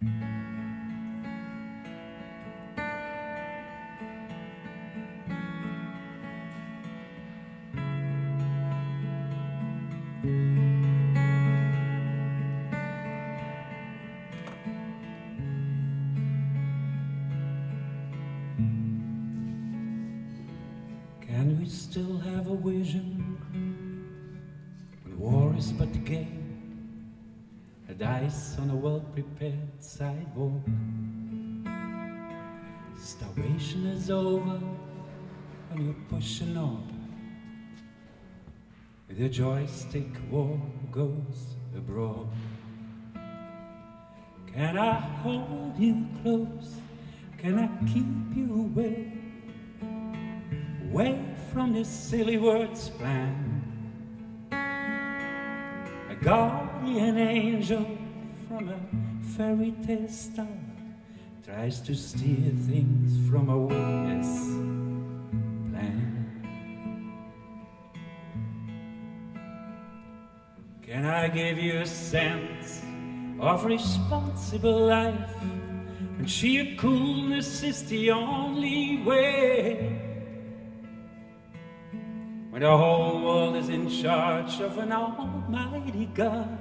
Can we still have a vision when war is but a game? A dice on a well prepared sidewalk. Starvation is over when you're pushing on. The joystick, war goes abroad. Can I hold you close? Can I keep you away? away from this silly words plan. Guardian angel from a fairy tale star tries to steer things from a witness plan. Can I give you a sense of responsible life? And sheer coolness is the only way. When the whole world is in charge of an almighty God,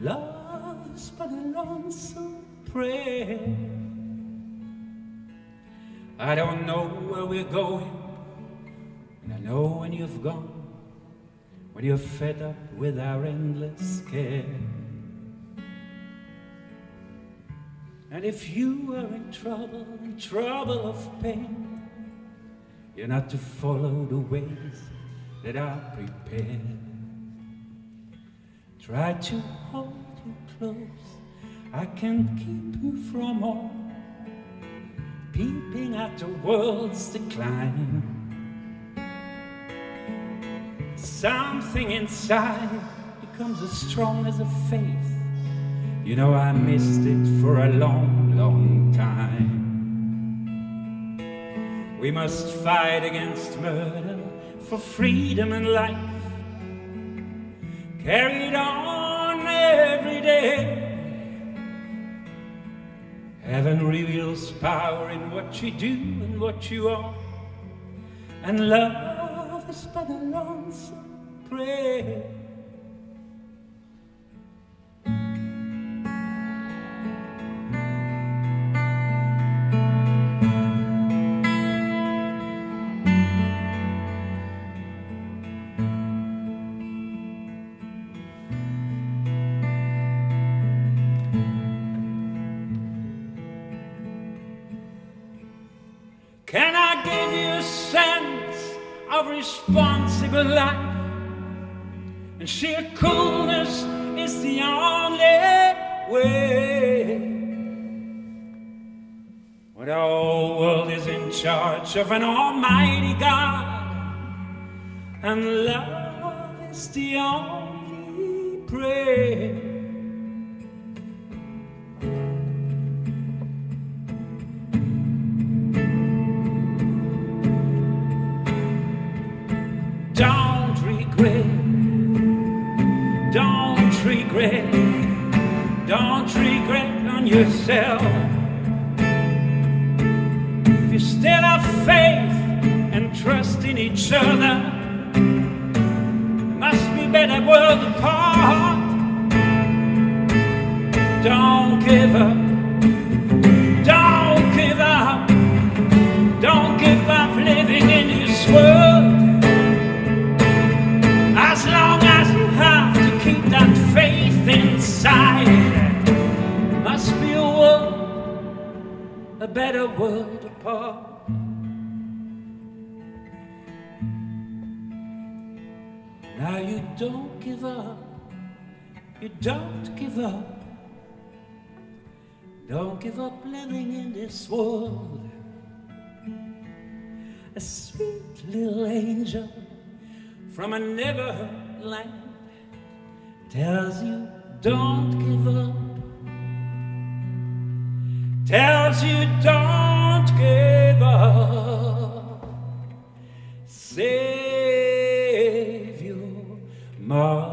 love's but a lonesome prayer. I don't know where we're going, and I know when you've gone, when you're fed up with our endless care. And if you are in trouble, in trouble of pain, you're not to follow the ways that are prepared. Try to hold you close. I can't keep you from all peeping at the world's decline. Something inside becomes as strong as a faith. You know, I missed it for a long, long time. We must fight against murder for freedom and life. Carried on every day. Heaven reveals power in what you do and what you are. And love is but a lonesome prayer. Can I give you a sense of responsible life? And sheer coolness is the only way. When the whole world is in charge of an almighty God, and love is the only prayer. Regret. Don't regret on yourself. If you still have faith and trust in each other, must be better world apart. Don't give up. Better world apart. Now you don't give up, you don't give up, don't give up living in this world. A sweet little angel from a neverland tells you don't give up because you don't give up. Save your my.